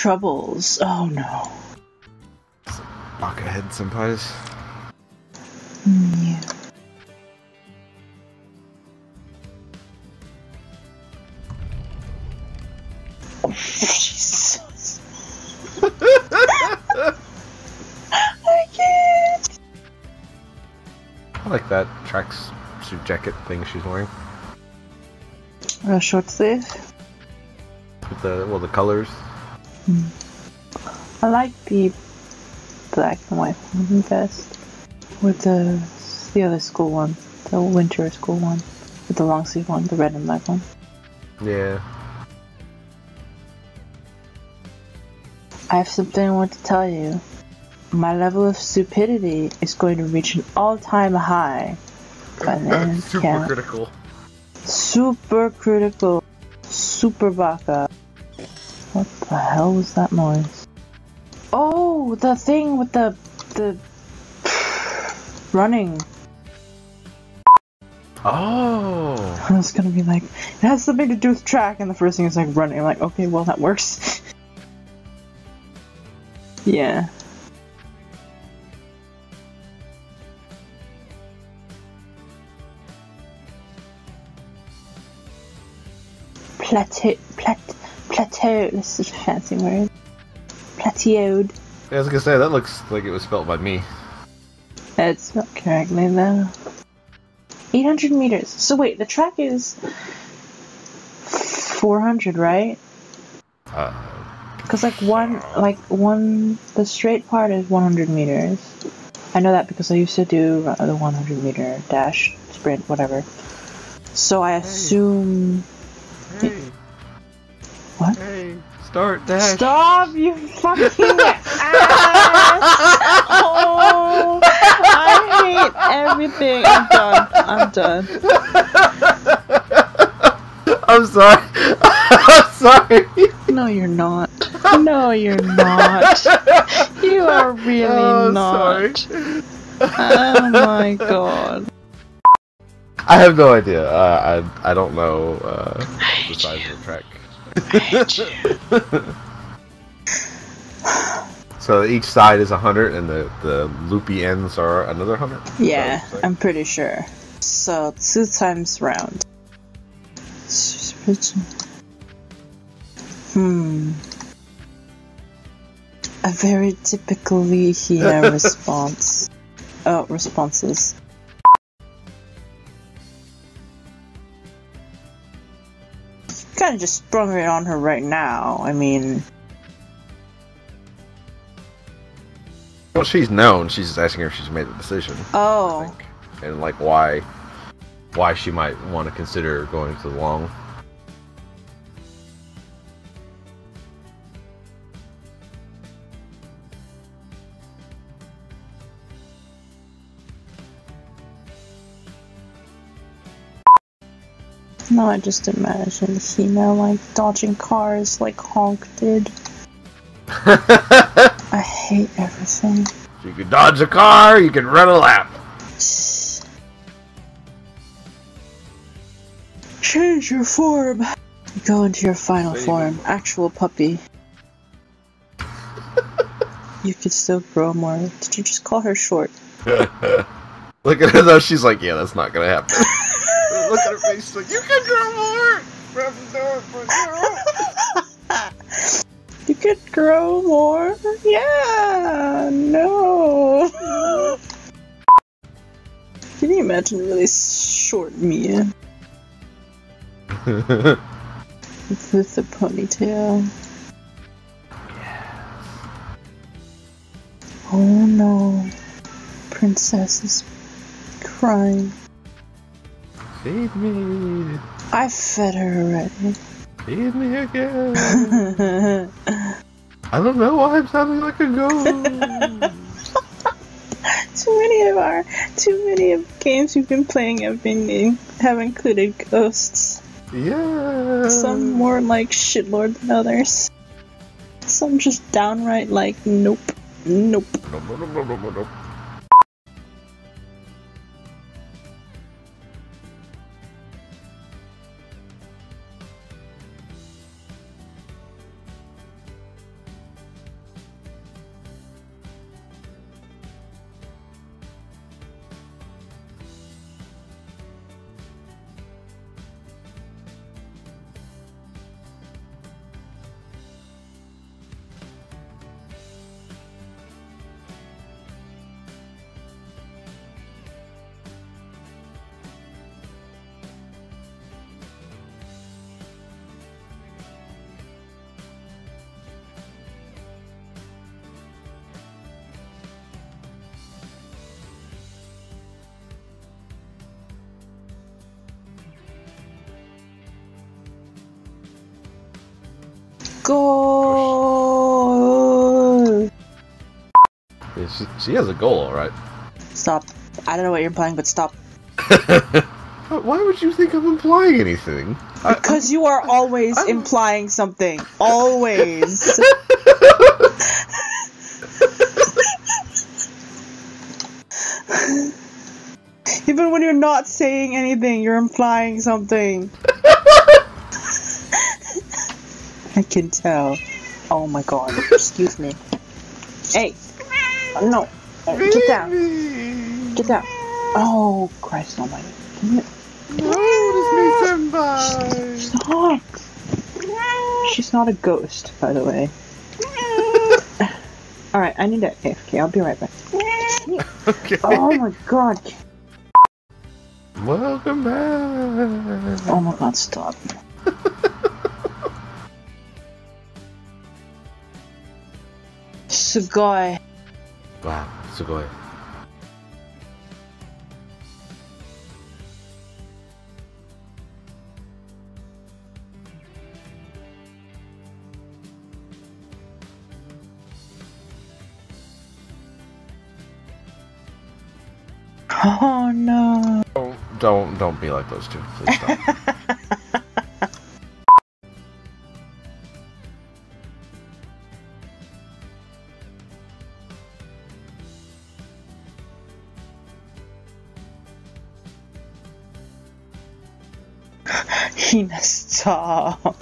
troubles. Oh no. Baka head senpais. Mm, yeah. Oh, Jesus. I can't. I like that tracks suit jacket thing she's wearing. A short sleeve. With the well the colors. Mm. I like the black and white one best. With the the other school one, the winter school one, with the long sleeve one, the red and black one. Yeah. I have something I want to tell you. My level of stupidity is going to reach an all-time high by the end of the Super count. critical. Super critical. Super baka. What the hell was that noise? Oh, the thing with the the running. Oh. I was gonna be like, it has something to do with track, and the first thing is like running. I'm like, okay, well that works. yeah. Plateau, plat, plateau. This is a fancy word. Plateaued. Yeah, I was gonna say that looks like it was spelled by me. It's not correctly though. 800 meters. So wait, the track is 400, right? Uh, Because like one, like one, the straight part is 100 meters. I know that because I used to do uh, the 100 meter dash, sprint, whatever. So I assume. hey, start dash. Stop, you fucking ass! Oh, I hate everything. I'm done. I'm done. I'm sorry. I'm sorry. No, you're not. No, you're not. You are really Oh, not. sorry. Oh my god. I have no idea. Uh, I I don't know uh, the size of the track. so each side is a 100 and the, the loopy ends are another 100? Yeah, I'm pretty sure. So two times round. Hmm. A very typically here response. Oh, responses. Kind of just sprung it on her right now. I mean, Well, she's known. She's just asking her if she's made the decision. Oh. And like why why she might want to consider going to the long. I just imagine Hina like dodging cars like Honk did. I hate everything. you can dodge a car, you can run a lap. Change your form. Go into your final Baby. form, actual puppy. you could still grow more. Did you just call her short? Look at her though, she's like, yeah, that's not gonna happen. Look at her face, like, you can grow more! You could grow more? Yeah, no. Can you imagine really short Mia with the ponytail? Oh no. Princess is crying. Feed me, I fed her already. feed me again. I don't know why I'm sounding like a ghost. too many of our, too many of games we've been playing have been have included ghosts. yeah. Some more like shitlord than others. Some just downright like nope, nope. Nope, nope, nope, goal! Yeah, she, she has a goal, alright. Stop. I don't know what you're implying, but stop. Why would you think I'm implying anything? I- Because you are always I'm- implying something. Always. Even when you're not saying anything, you're implying something. I can tell. Oh my god. Excuse me. Hey. No. Get down. Get down. Oh, Christ almighty. You- Notice me, senpai. Stop. She's not a ghost, by the way. Alright, I need to AFK. I'll be right back. Okay. Oh my god. Welcome back. Oh my god, stop. Sugoi. Wow, ah, Sugoi. Oh no. Don't, don't, don't be like those two. Please stop. Hina, stop.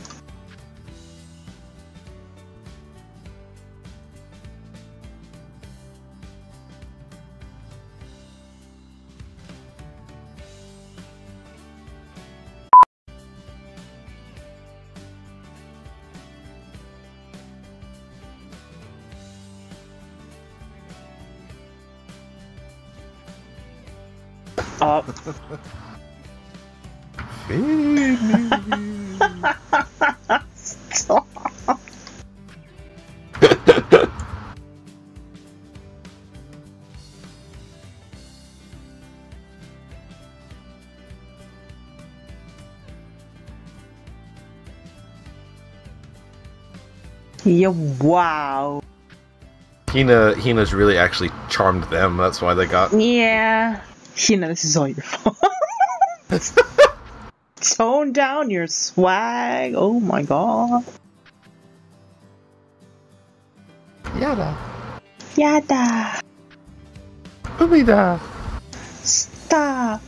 Up. Yeah, wow. Hina, Hina's really actually charmed them. That's why they got. Yeah. Hina, this is all your fault. Tone down your swag. Oh my god. Yada. Yada. Umida. Stop.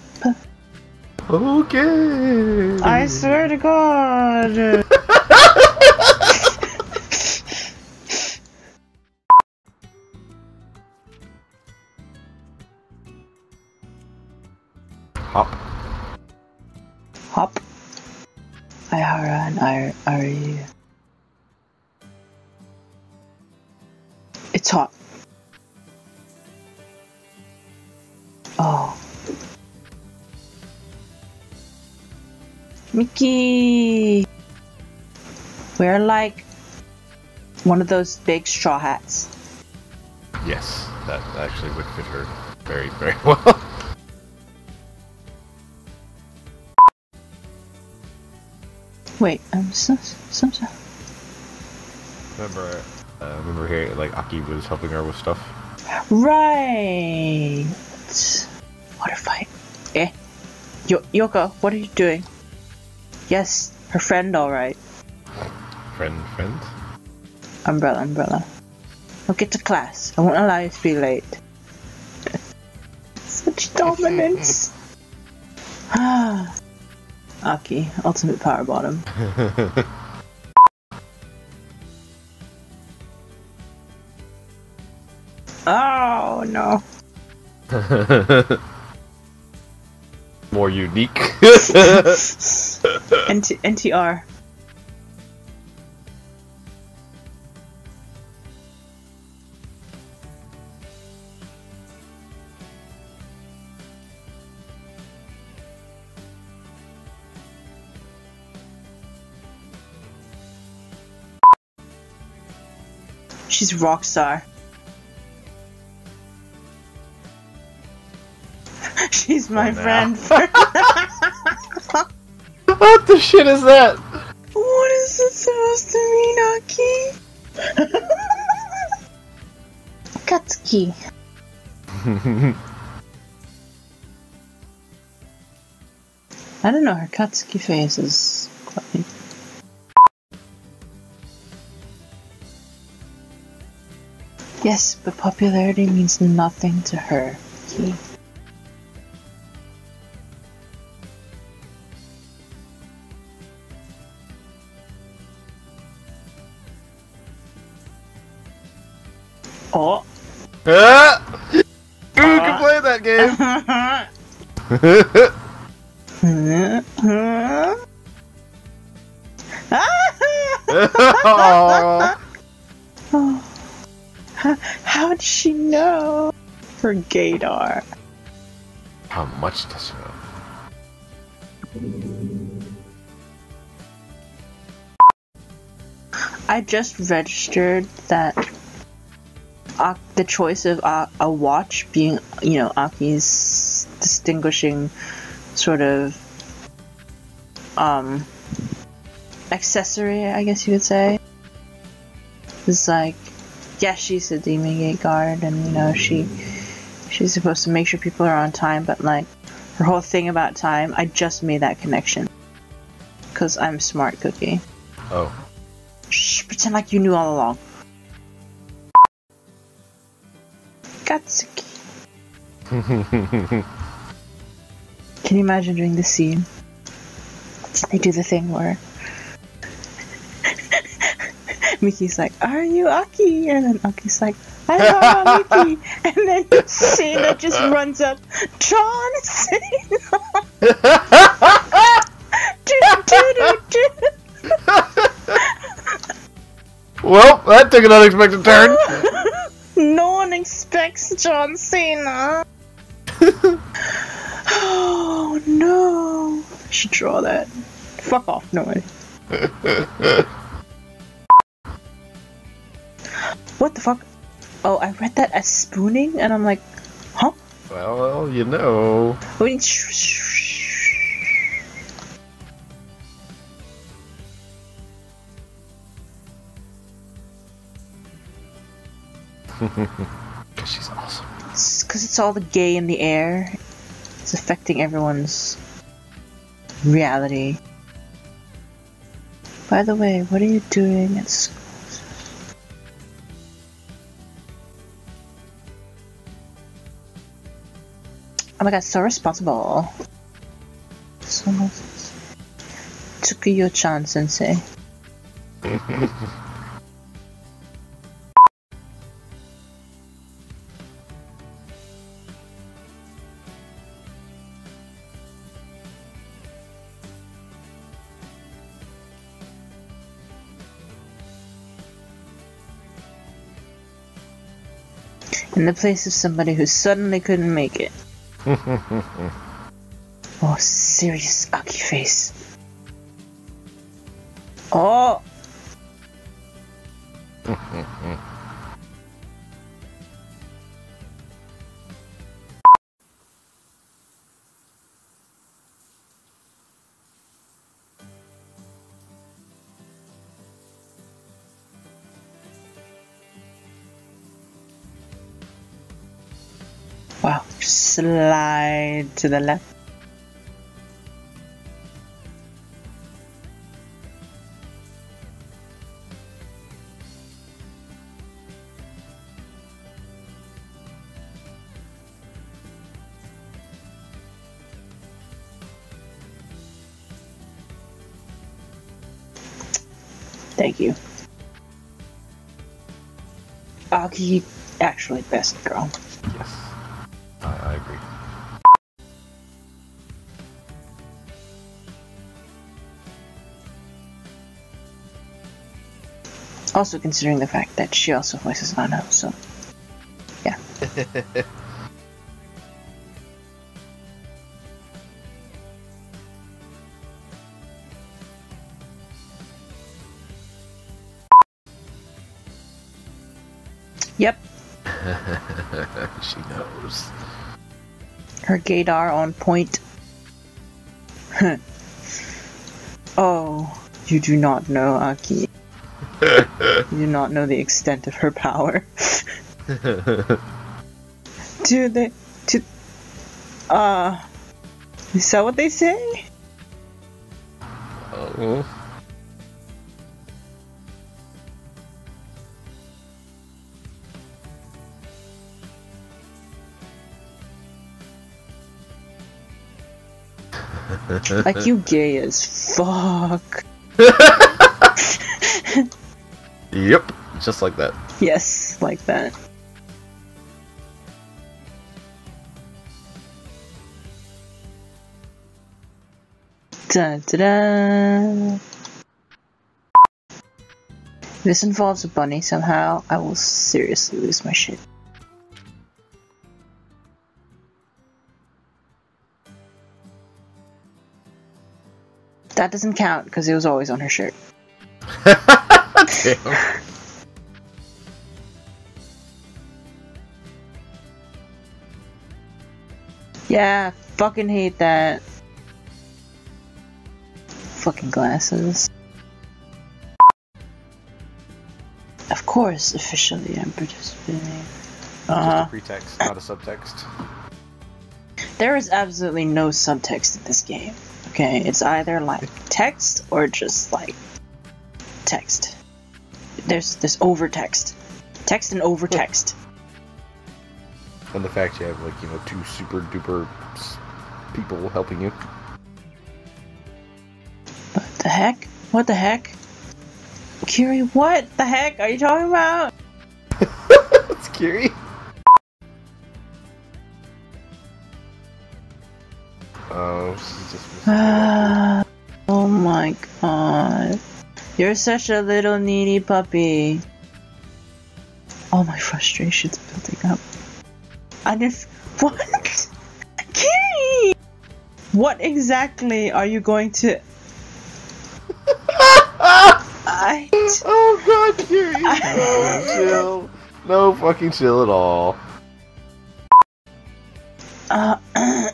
Okay. I swear to god. Hop. Hop. Ihara and I are you. It's hot. Oh. Miki! Wear like one of those big straw hats. Yes, that actually would fit her very, very well. Wait, um, some, some, some. remember, uh, remember here, like Aki was helping her with stuff. Right. Water fight. Eh. Yo- Yoko, what are you doing? Yes, her friend, alright. Friend, friend. Umbrella, umbrella. Now get to class. I won't allow you to be late. Such dominance. Ah. Aki, ultimate power bottom. Oh no. More unique. NT- NTR. is Rockstar. She's my friend for. what the shit is that? What is this supposed to mean, Aki? Katsuki. I don't know, her Katsuki face is Yes, but popularity means nothing to her. Aki. Oh. Ah! Who can play that game? Aw. how, how did she know? Her gaydar. How much does she know? I just registered that uh, the choice of uh, a watch being, you know, Aki's distinguishing sort of um accessory, I guess you could say. It's like, yeah, she's a demon gate guard, and you know she she's supposed to make sure people are on time, but like her whole thing about time, I just made that connection because I'm smart, Cookie. Oh. Shh, pretend like you knew all along. Katsuki. Can you imagine doing the scene? They do the thing where Miki's like, Are you Aki? And then Aki's like, I am Miki. And then Shayna just runs up, John Cena. well, that took an unexpected turn. no one expects John Cena. oh no! I should draw that. Fuck off, no way. What the fuck? Oh, I read that as spooning, and I'm like, huh? well, well, you know. Wait, sh- sh- Because she's awesome. It's because it's all the gay in the air. It's affecting everyone's reality. By the way, what are you doing at school? Oh my god, so responsible. So much. Tsukuyo-chan sensei. In the place of somebody who suddenly couldn't make it. Oh, serious ugly face. Oh! slide to the left. Thank you. Aki, actually, best girl. Also considering the fact that she also voices Nano, so yeah. Yep, she knows. her gaydar on point. oh, you do not know Aki. Do not know the extent of her power. do they. To, uh. Is that what they say? Uh, Like, you gay as fuck. yep, just like that. Yes, like that. Dun, dun. If this involves a bunny somehow, I will seriously lose my shit. That doesn't count because it was always on her shirt. Damn. Yeah, fucking hate that. Fucking glasses. Of course, officially I'm participating. Just Uh a pretext, not a subtext. There is absolutely no subtext in this game. Okay, it's either like text or just like text. There's this overtext, text and overtext. And the fact you have like you know two super duper people helping you. What the heck? What the heck? Kiri, what the heck are you talking about? That's Kiri. Oh, she's just. Ah, oh my god. You're such a little needy puppy. All my frustration's building up. I just. What? Kitty! What exactly are you going to. I. oh god, Kiri! No, chill. No fucking chill at all. Uh,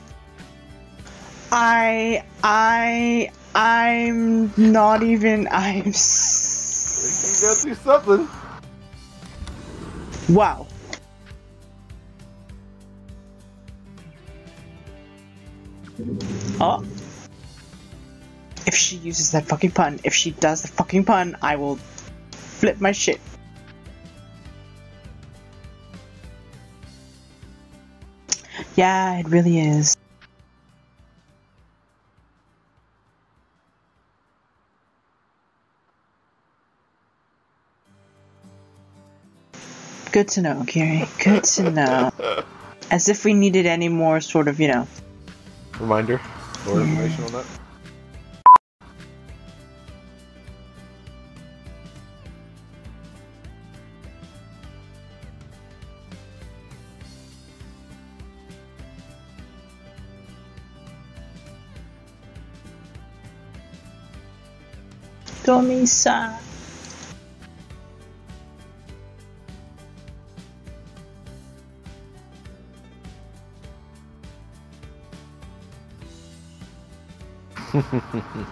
I. I. I'm not even. I'm. You s- gotta do something. Wow. Oh. If she uses that fucking pun, if she does the fucking pun, I will flip my shit. Yeah, it really is. Good to know, Gary. Good to know. As if we needed any more sort of, you know. Reminder or mm. information on that. Tomisa.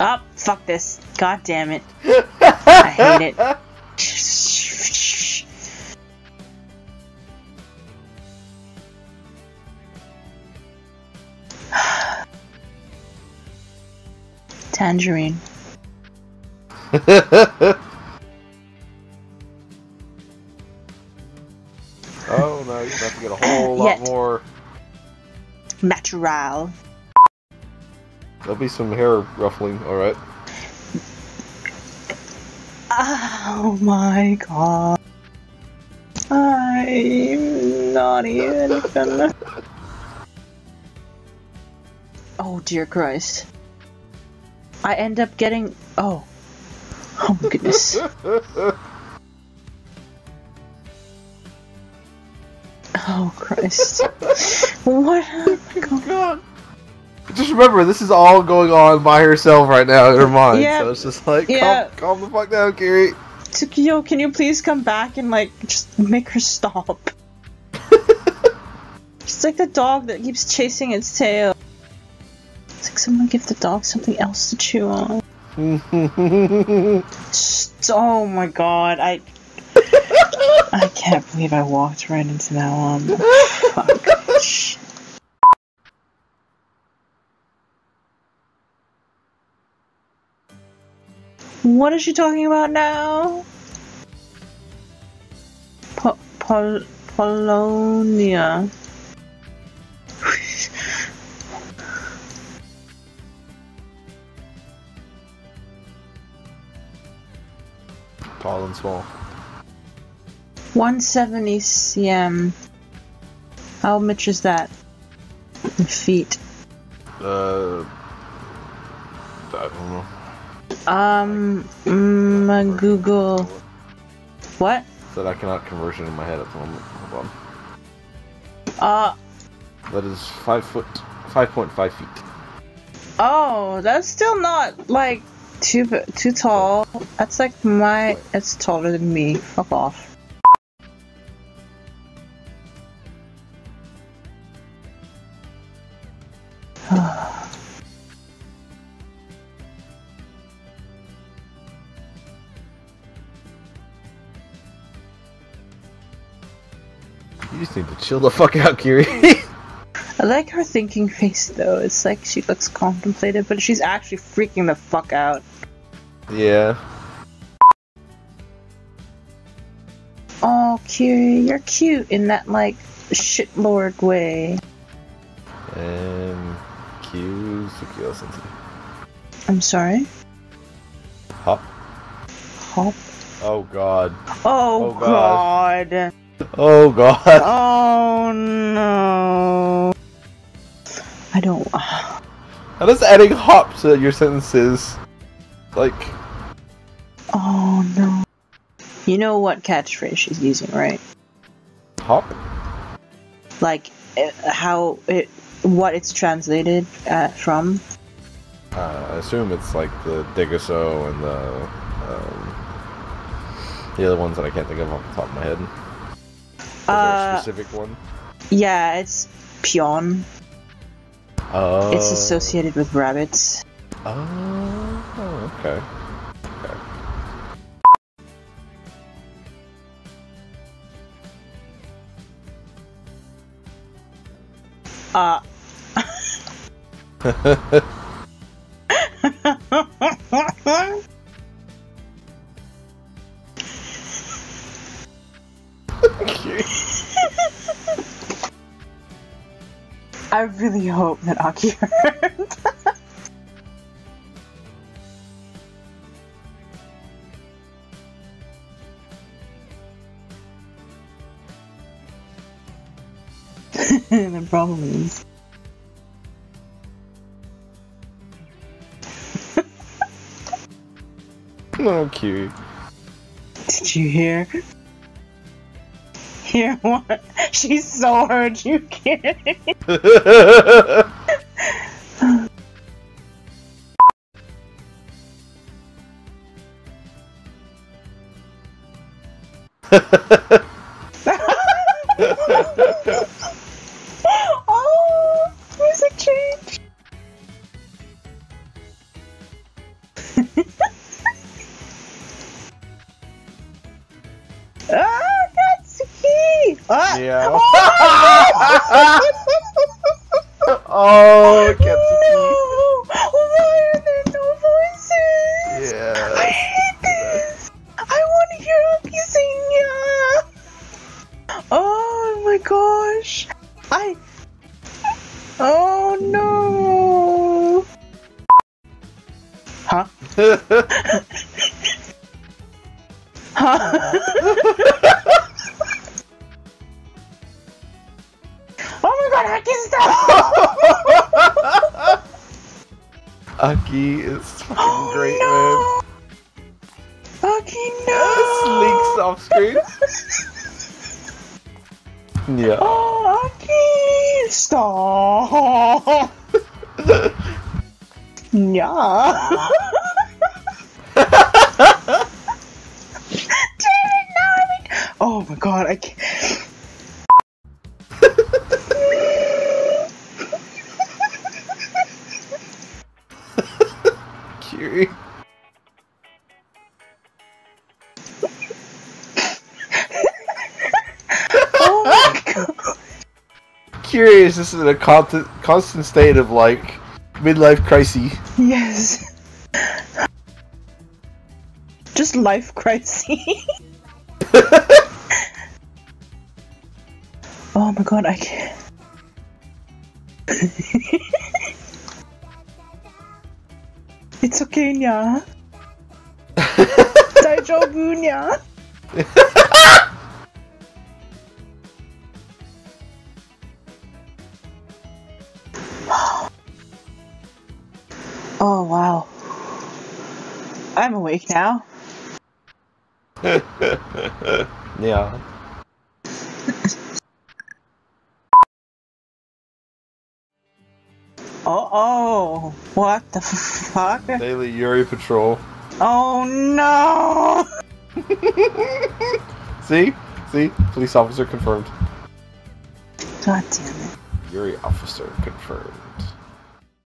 Oh, fuck this. God damn it. I hate it. Tangerine. There'll be some hair ruffling, alright. Oh my god. I'm not even gonna. Oh dear Christ. I end up getting. Oh. Oh my goodness. Oh Christ. What? Oh god. Just remember, this is all going on by herself right now in her mind. Yeah. So it's just like, Yeah. calm, calm the fuck down, Kiri. Tsukiyo, can you please come back and like just make her stop? She's like the dog that keeps chasing its tail. It's like someone give the dog something else to chew on. So, oh my god, I I can't believe I walked right into that one. Fuck. What is she talking about now? Po- Pol- Polonia. Tall and small. 170 cm. How much is that? In feet. Uh, I don't know. Um, mm, Google. What? That I cannot conversion in my head at the moment. Hold on. Uh, That is five foot, five point five feet. oh, that's still not like too too tall. That's like my. It's taller than me. Fuck off. Need to chill the fuck out, Kiri. I like her thinking face though. It's like she looks contemplative, but she's actually freaking the fuck out. yeah. Oh, Kiri, you're cute in that like shitlord way. And Q Sukiyo Sensei. I'm sorry. Hop. Hop. Oh god. Oh, Oh, God. god. Oh god. Oh no. I don't. How does adding hop to your sentences like Oh no. You know what catchphrase she's using, right? hop? Like eh, how it, what it's translated uh, from. Uh, I assume it's like the Degaso and the um, the other ones that I can't think of off the top of my head. A Uh, specific one? yeah, it's pyon. Oh. It's associated with rabbits. Oh, okay. Okay. Uh. I really hope that Aki heard. the problem is. oh, cute. Did you hear? Hear what? She so heard you oh, Katsuki! Oh, great, no! Slinks off screen. Yeah. Oh, Aki! Stop! yeah. Damn it, Nami! Oh my god, I can't. Curious. This is a constant, constant state of like midlife crisis. Yes. Just life crisis. oh my god, I can't. it's okay, nya. Daijoubu, nya. I'm awake now. yeah. Oh oh. What the fuck? Daily Yuri patrol. Oh no! See? See? Police officer confirmed. God damn it. Yuri officer confirmed.